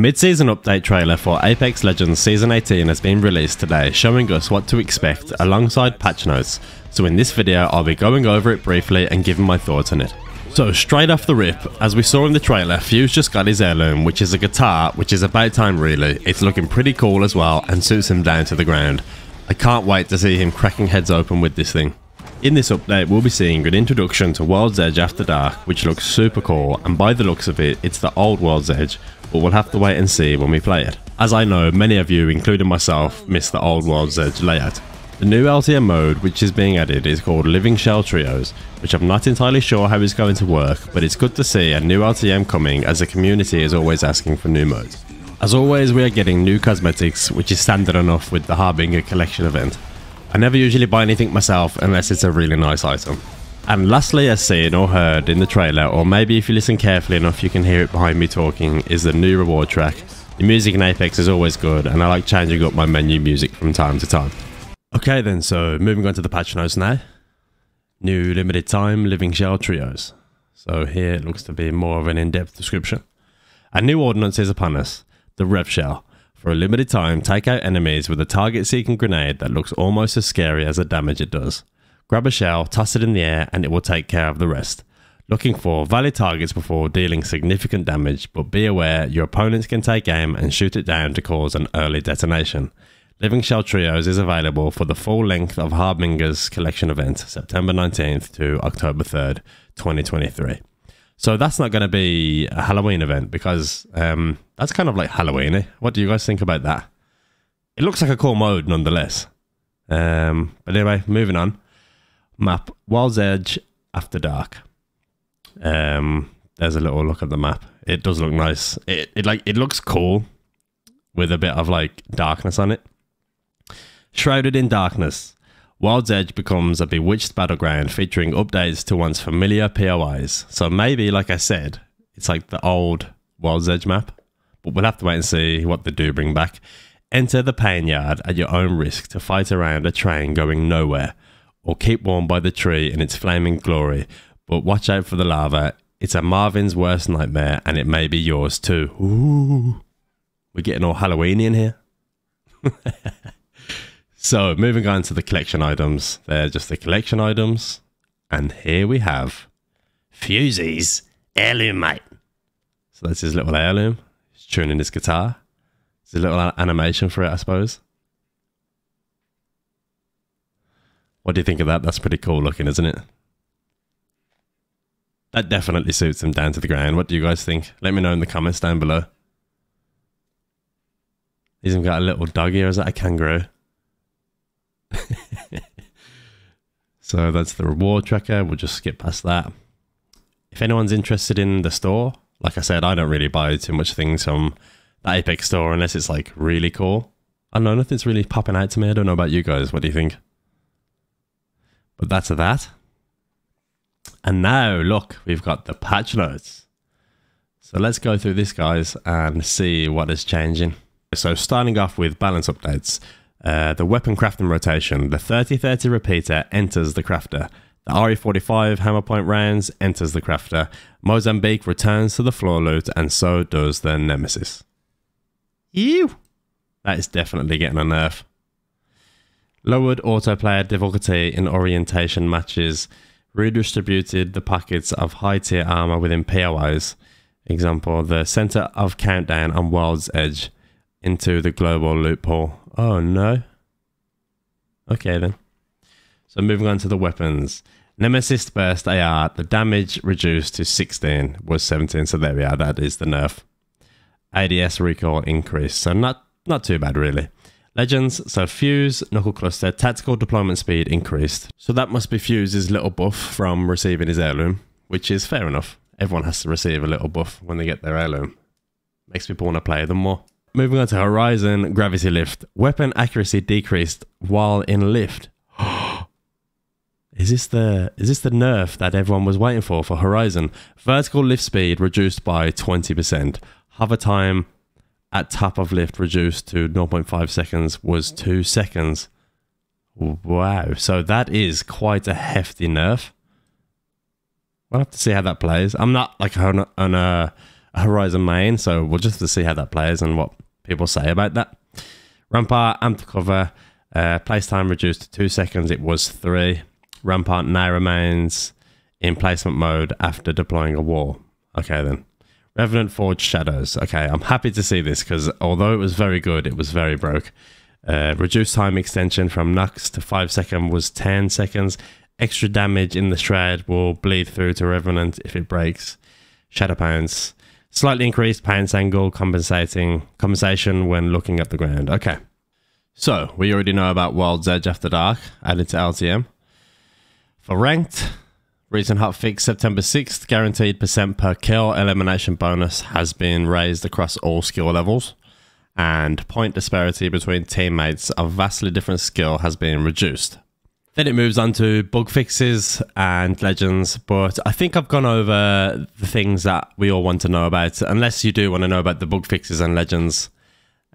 mid-season update trailer for Apex Legends Season 18 has been released today, showing us what to expect alongside patch notes. So in this video, I'll be going over it briefly and giving my thoughts on it. So straight off the rip, as we saw in the trailer, Fuse just got his heirloom, which is a guitar, which is about time really. It's looking pretty cool as well and suits him down to the ground. I can't wait to see him cracking heads open with this thing. In this update, we'll be seeing an introduction to World's Edge After Dark, which looks super cool, and by the looks of it, it's the old World's Edge, but we'll have to wait and see when we play it. As I know, many of you, including myself, miss the old World's Edge layout. The new LTM mode which is being added is called Living Shell Trios, which I'm not entirely sure how it's going to work, but it's good to see a new LTM coming as the community is always asking for new modes. As always, we are getting new cosmetics, which is standard enough with the Harbinger collection event. I never usually buy anything myself unless it's a really nice item. And lastly, as seen or heard in the trailer, or maybe if you listen carefully enough you can hear it behind me talking, is the new reward track. The music in Apex is always good, and I like changing up my menu music from time to time. Okay then, so moving on to the patch notes now. New limited time Living Shell Trios. So here it looks to be more of an in-depth description. A new ordinance is upon us, the Rev Shell. For a limited time, take out enemies with a target seeking grenade that looks almost as scary as the damage it does. Grab a shell, toss it in the air, and it will take care of the rest. Looking for valid targets before dealing significant damage, but be aware your opponents can take aim and shoot it down to cause an early detonation. Living Shell Trios is available for the full length of Harbinger's collection event, September 19th to October 3rd, 2023. So that's not going to be a Halloween event because um, that's kind of like Halloweeny. What do you guys think about that? It looks like a cool mode nonetheless. Um, but anyway, moving on. Map World's Edge After Dark. Um, there's a little look at the map. It does look nice. It, it like it looks cool with a bit of like darkness on it. Shrouded in darkness, World's Edge becomes a bewitched battleground featuring updates to once familiar POIs. So maybe, like I said, it's like the old World's Edge map, but we'll have to wait and see what they do bring back. Enter the pain yard at your own risk to fight around a train going nowhere, or keep warm by the tree in its flaming glory. But watch out for the lava. It's a Marvin's worst nightmare, and it may be yours too. Ooh. We're getting all Halloweeny in here. So moving on to the collection items. They're just the collection items. And here we have Fusy's heirloom, mate. So that's his little heirloom. He's tuning his guitar. It's a little animation for it, I suppose. What do you think of that? That's pretty cool looking, isn't it? That definitely suits him down to the ground. What do you guys think? Let me know in the comments down below. He's even got a little dog here. Is that a kangaroo? so that's the reward tracker. We'll just skip past that. If anyone's interested in the store, like I said, I don't really buy too much things from the Apex store unless it's like really cool. I don't know, nothing's really popping out to me. I don't know about you guys. What do you think? But that's that. And now, look, we've got the patch notes. So let's go through this, guys, and see what is changing. So starting off with balance updates. Uh, the weapon crafting rotation. The 30-30 repeater enters the crafter. The RE45 hammer point rounds enters the crafter. Mozambique returns to the floor loot, and so does the Nemesis. Ew! That is definitely getting a nerf. Lowered autoplayer difficulty in orientation matches. Redistributed the packets of high tier armor within POIs. Example, the center of countdown on World's Edge into the global loot pool. Oh no. Okay then. So moving on to the weapons. Nemesis Burst AR, the damage reduced to 16 was 17, so there we are, that is the nerf. ADS recoil increase, so not not too bad really. Legends, so Fuse, Knuckle Cluster, tactical deployment speed increased. So that must be Fuse's little buff from receiving his heirloom, which is fair enough. Everyone has to receive a little buff when they get their heirloom. Makes people want to play them more. Moving on to Horizon Gravity Lift. Weapon accuracy decreased while in lift. is this the is this the nerf that everyone was waiting for for Horizon? Vertical lift speed reduced by 20%. Hover time at top of lift reduced to 0.5 seconds was 2 seconds. Wow. So that is quite a hefty nerf. We'll have to see how that plays. I'm not like on a, on a a Horizon main, so we'll just have to see how that plays and what people say about that. Rampart amped cover, uh, place time reduced to two seconds. It was three. Rampart now remains in placement mode after deploying a wall. Okay then. Revenant Forged Shadows. Okay, I'm happy to see this because although it was very good, it was very broke. Uh, reduced time extension from knocks to 5 seconds was 10 seconds. Extra damage in the shred will bleed through to Revenant if it breaks. Shadow Pounce. Slightly increased pounce angle compensating compensation when looking at the ground. Okay. So, we already know about World's Edge After Dark added to LTM. For ranked, recent hotfix September 6th, guaranteed percent per kill elimination bonus has been raised across all skill levels, and point disparity between teammates of vastly different skill has been reduced. Then it moves on to bug fixes and legends, but I think I've gone over the things that we all want to know about, unless you do want to know about the bug fixes and legends.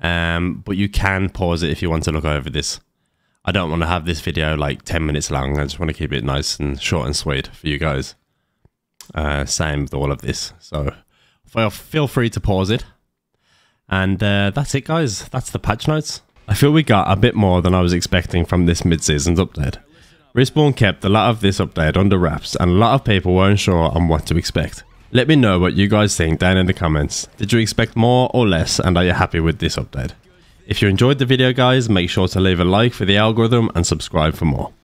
Um, but you can pause it if you want to look over this. I don't want to have this video like 10 minutes long. I just want to keep it nice and short and sweet for you guys. Uh, same with all of this. So feel free to pause it. And uh, that's it, guys. That's the patch notes. I feel we got a bit more than I was expecting from this mid-season's update. Respawn kept a lot of this update under wraps, and a lot of people weren't sure on what to expect. Let me know what you guys think down in the comments. Did you expect more or less, and are you happy with this update? If you enjoyed the video guys, make sure to leave a like for the algorithm and subscribe for more.